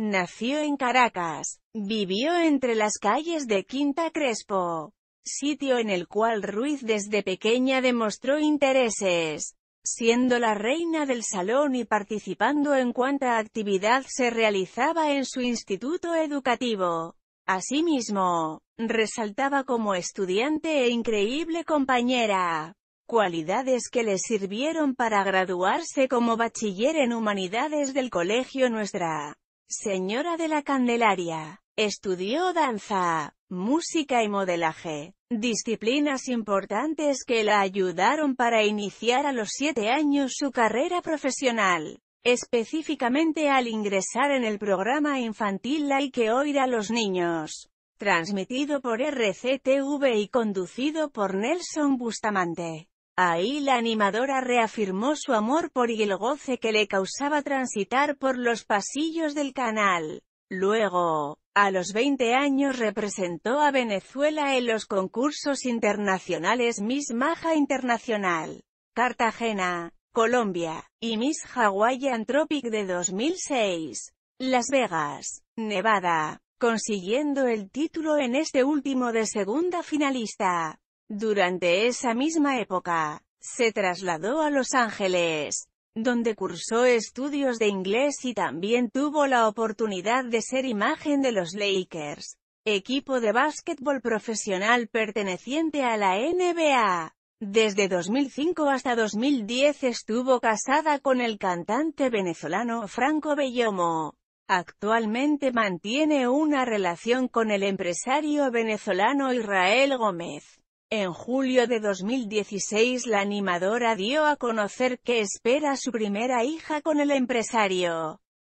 Nació en Caracas. Vivió entre las calles de Quinta Crespo, sitio en el cual Ruiz desde pequeña demostró intereses, siendo la reina del salón y participando en cuanta actividad se realizaba en su instituto educativo. Asimismo, resaltaba como estudiante e increíble compañera, cualidades que le sirvieron para graduarse como bachiller en Humanidades del Colegio Nuestra Señora de la Candelaria. Estudió danza, música y modelaje, disciplinas importantes que la ayudaron para iniciar a los siete años su carrera profesional específicamente al ingresar en el programa infantil Hay que oír a los niños, transmitido por RCTV y conducido por Nelson Bustamante. Ahí la animadora reafirmó su amor por y el goce que le causaba transitar por los pasillos del canal. Luego, a los 20 años representó a Venezuela en los concursos internacionales Miss Maja Internacional, Cartagena, Colombia, y Miss Hawaiian Tropic de 2006. Las Vegas, Nevada, consiguiendo el título en este último de segunda finalista. Durante esa misma época, se trasladó a Los Ángeles, donde cursó estudios de inglés y también tuvo la oportunidad de ser imagen de los Lakers, equipo de básquetbol profesional perteneciente a la NBA. Desde 2005 hasta 2010 estuvo casada con el cantante venezolano Franco Bellomo. Actualmente mantiene una relación con el empresario venezolano Israel Gómez. En julio de 2016 la animadora dio a conocer que espera su primera hija con el empresario.